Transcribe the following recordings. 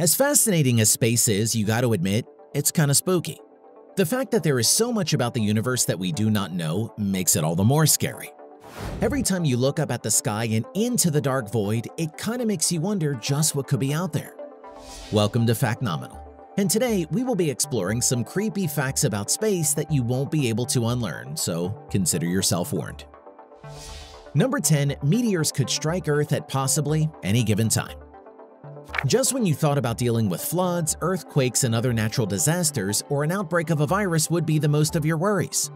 As fascinating as space is, you gotta admit, it's kinda spooky. The fact that there is so much about the universe that we do not know makes it all the more scary. Every time you look up at the sky and into the dark void, it kinda makes you wonder just what could be out there. Welcome to Factnomenal, and today we will be exploring some creepy facts about space that you won't be able to unlearn, so consider yourself warned. Number 10. Meteors could strike Earth at possibly any given time. Just when you thought about dealing with floods, earthquakes, and other natural disasters, or an outbreak of a virus would be the most of your worries,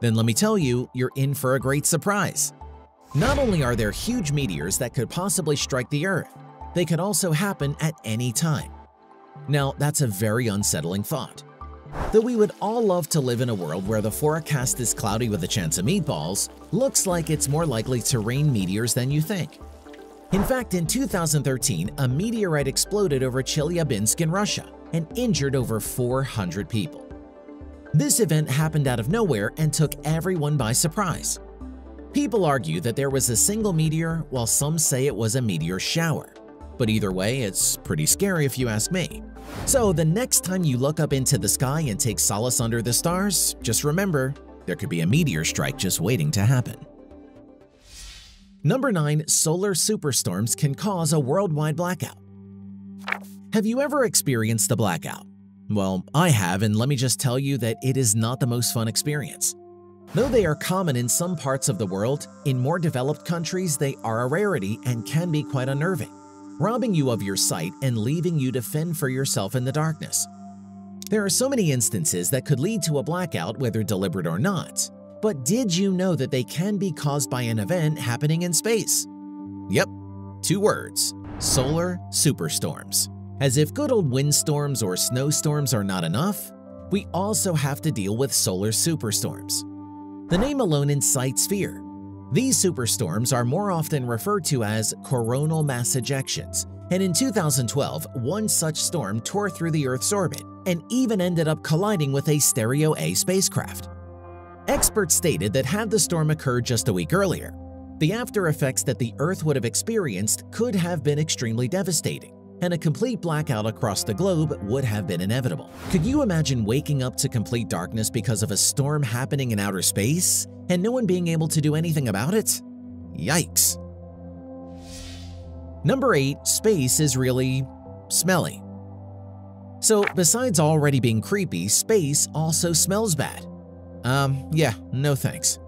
then let me tell you, you're in for a great surprise. Not only are there huge meteors that could possibly strike the Earth, they could also happen at any time. Now, that's a very unsettling thought. Though we would all love to live in a world where the forecast is cloudy with a chance of meatballs, looks like it's more likely to rain meteors than you think. In fact, in 2013, a meteorite exploded over Chelyabinsk in Russia and injured over 400 people. This event happened out of nowhere and took everyone by surprise. People argue that there was a single meteor while some say it was a meteor shower. But either way, it's pretty scary if you ask me. So the next time you look up into the sky and take solace under the stars, just remember, there could be a meteor strike just waiting to happen. Number 9. Solar superstorms can cause a worldwide blackout. Have you ever experienced a blackout? Well, I have and let me just tell you that it is not the most fun experience. Though they are common in some parts of the world, in more developed countries they are a rarity and can be quite unnerving, robbing you of your sight and leaving you to fend for yourself in the darkness. There are so many instances that could lead to a blackout whether deliberate or not, but did you know that they can be caused by an event happening in space? Yep, two words, solar superstorms. As if good old windstorms or snowstorms are not enough, we also have to deal with solar superstorms. The name alone incites fear. These superstorms are more often referred to as coronal mass ejections, and in 2012, one such storm tore through the Earth's orbit and even ended up colliding with a Stereo A spacecraft. Experts stated that had the storm occurred just a week earlier, the after effects that the Earth would have experienced could have been extremely devastating, and a complete blackout across the globe would have been inevitable. Could you imagine waking up to complete darkness because of a storm happening in outer space and no one being able to do anything about it? Yikes. Number 8. Space is really smelly. So besides already being creepy, space also smells bad. Um, yeah, no thanks.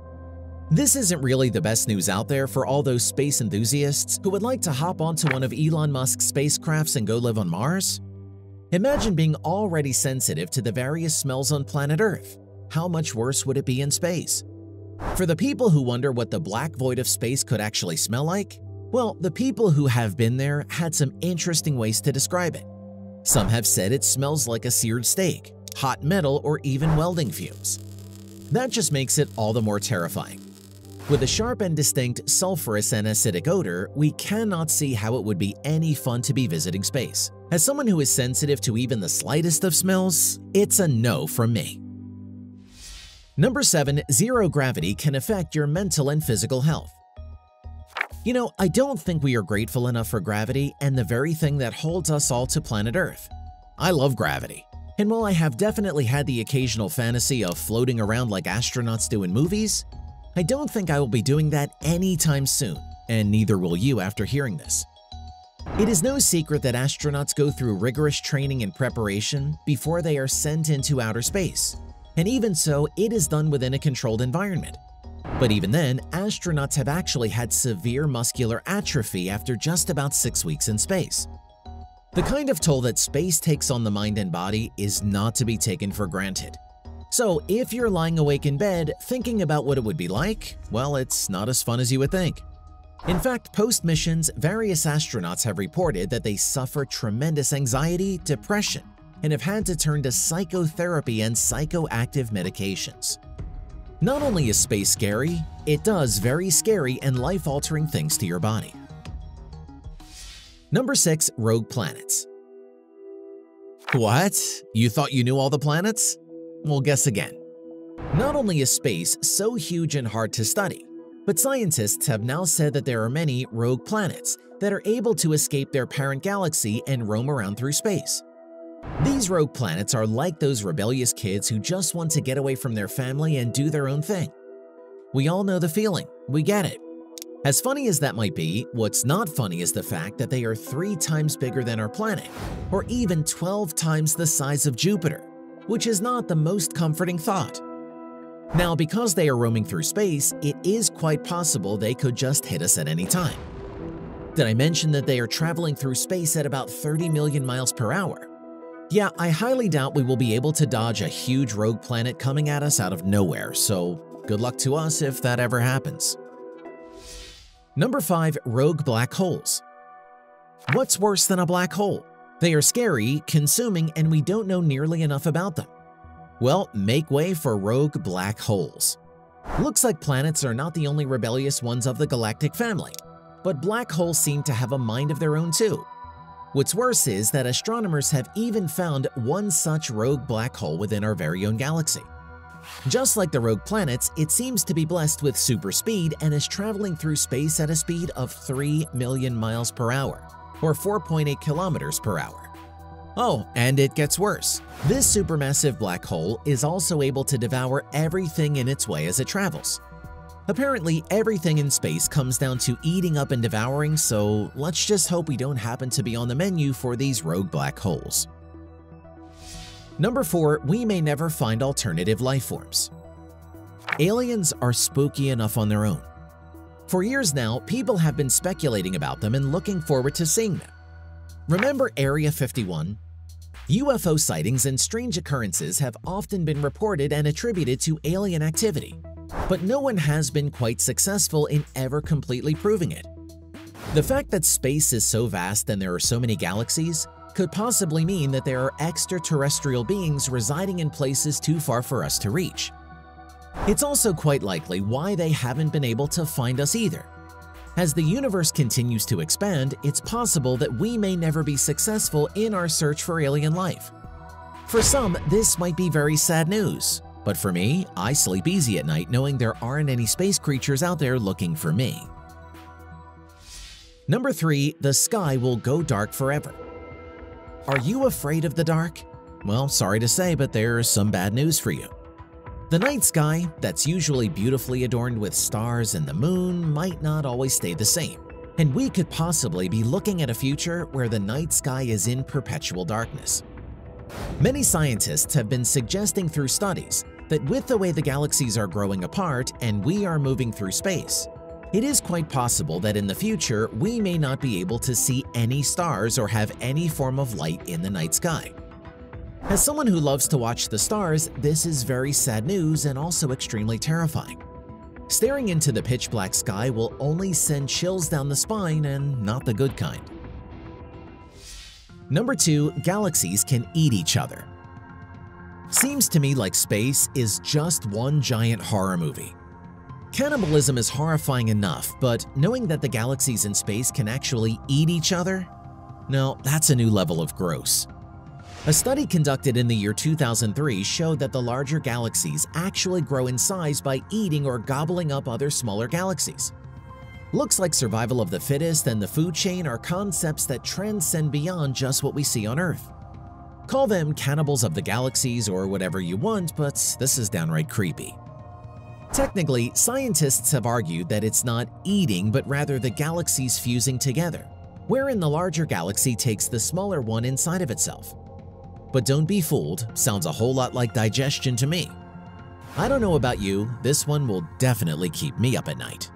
This isn't really the best news out there for all those space enthusiasts who would like to hop onto one of Elon Musk's spacecrafts and go live on Mars. Imagine being already sensitive to the various smells on planet Earth. How much worse would it be in space? For the people who wonder what the black void of space could actually smell like, well, the people who have been there had some interesting ways to describe it. Some have said it smells like a seared steak, hot metal, or even welding fumes. That just makes it all the more terrifying. With a sharp and distinct sulfurous and acidic odor, we cannot see how it would be any fun to be visiting space. As someone who is sensitive to even the slightest of smells, it's a no from me. Number 7. Zero gravity can affect your mental and physical health. You know, I don't think we are grateful enough for gravity and the very thing that holds us all to planet Earth. I love gravity. And while I have definitely had the occasional fantasy of floating around like astronauts do in movies, I don't think I will be doing that anytime soon, and neither will you after hearing this. It is no secret that astronauts go through rigorous training and preparation before they are sent into outer space, and even so, it is done within a controlled environment. But even then, astronauts have actually had severe muscular atrophy after just about six weeks in space. The kind of toll that space takes on the mind and body is not to be taken for granted. So if you're lying awake in bed thinking about what it would be like, well, it's not as fun as you would think. In fact, post-missions, various astronauts have reported that they suffer tremendous anxiety, depression, and have had to turn to psychotherapy and psychoactive medications. Not only is space scary, it does very scary and life-altering things to your body. Number 6. Rogue Planets What? You thought you knew all the planets? Well, guess again. Not only is space so huge and hard to study, But scientists have now said that there are many rogue planets that are able to escape their parent galaxy and roam around through space. These rogue planets are like those rebellious kids who just want to get away from their family and do their own thing. We all know the feeling, we get it. As funny as that might be, what's not funny is the fact that they are three times bigger than our planet, or even 12 times the size of Jupiter, which is not the most comforting thought. Now, because they are roaming through space, it is quite possible they could just hit us at any time. Did I mention that they are traveling through space at about 30 million miles per hour? Yeah, I highly doubt we will be able to dodge a huge rogue planet coming at us out of nowhere, so good luck to us if that ever happens. Number 5. Rogue Black Holes What's worse than a black hole? They are scary, consuming, and we don't know nearly enough about them. Well, make way for rogue black holes. Looks like planets are not the only rebellious ones of the galactic family, but black holes seem to have a mind of their own too. What's worse is that astronomers have even found one such rogue black hole within our very own galaxy. Just like the rogue planets, it seems to be blessed with super speed and is traveling through space at a speed of 3 million miles per hour, or 4.8 kilometers per hour. Oh, and it gets worse. This supermassive black hole is also able to devour everything in its way as it travels. Apparently, everything in space comes down to eating up and devouring, so let's just hope we don't happen to be on the menu for these rogue black holes. Number 4. We may never find alternative life forms. Aliens are spooky enough on their own. For years now, people have been speculating about them and looking forward to seeing them. Remember Area 51? UFO sightings and strange occurrences have often been reported and attributed to alien activity but no one has been quite successful in ever completely proving it. The fact that space is so vast and there are so many galaxies could possibly mean that there are extraterrestrial beings residing in places too far for us to reach. It's also quite likely why they haven't been able to find us either. As the universe continues to expand, it's possible that we may never be successful in our search for alien life. For some, this might be very sad news, but for me, I sleep easy at night knowing there aren't any space creatures out there looking for me. Number 3. The sky will go dark forever. Are you afraid of the dark? Well, sorry to say, but there's some bad news for you. The night sky, that's usually beautifully adorned with stars and the moon, might not always stay the same. And we could possibly be looking at a future where the night sky is in perpetual darkness. Many scientists have been suggesting through studies that with the way the galaxies are growing apart and we are moving through space, it is quite possible that in the future we may not be able to see any stars or have any form of light in the night sky. As someone who loves to watch the stars, this is very sad news and also extremely terrifying. Staring into the pitch black sky will only send chills down the spine and not the good kind. Number 2. Galaxies can eat each other Seems to me like space is just one giant horror movie. Cannibalism is horrifying enough, but knowing that the galaxies in space can actually eat each other? No, that's a new level of gross. A study conducted in the year 2003 showed that the larger galaxies actually grow in size by eating or gobbling up other smaller galaxies. Looks like survival of the fittest and the food chain are concepts that transcend beyond just what we see on Earth. Call them cannibals of the galaxies or whatever you want, but this is downright creepy. Technically, scientists have argued that it's not eating but rather the galaxies fusing together, wherein the larger galaxy takes the smaller one inside of itself. But don't be fooled, sounds a whole lot like digestion to me. I don't know about you, this one will definitely keep me up at night.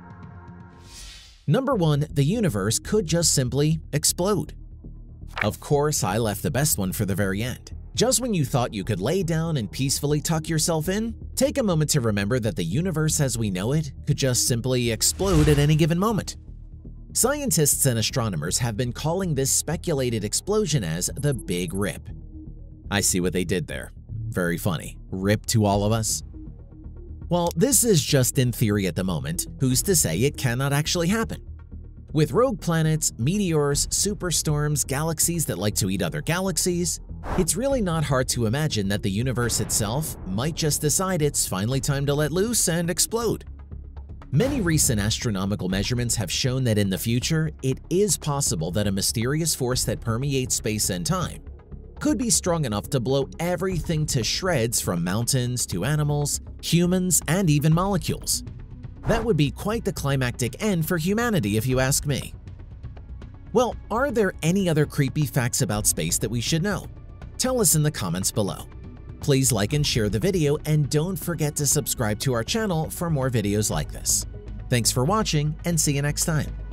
Number 1. The universe could just simply explode. Of course, I left the best one for the very end. Just when you thought you could lay down and peacefully tuck yourself in, take a moment to remember that the universe as we know it could just simply explode at any given moment. Scientists and astronomers have been calling this speculated explosion as the Big Rip. I see what they did there. Very funny. Rip to all of us? Well, this is just in theory at the moment, who's to say it cannot actually happen? With rogue planets, meteors, superstorms, galaxies that like to eat other galaxies, it's really not hard to imagine that the universe itself might just decide it's finally time to let loose and explode. Many recent astronomical measurements have shown that in the future, it is possible that a mysterious force that permeates space and time could be strong enough to blow everything to shreds from mountains to animals, humans, and even molecules. That would be quite the climactic end for humanity if you ask me. Well, are there any other creepy facts about space that we should know? Tell us in the comments below. Please like and share the video and don't forget to subscribe to our channel for more videos like this. Thanks for watching and see you next time.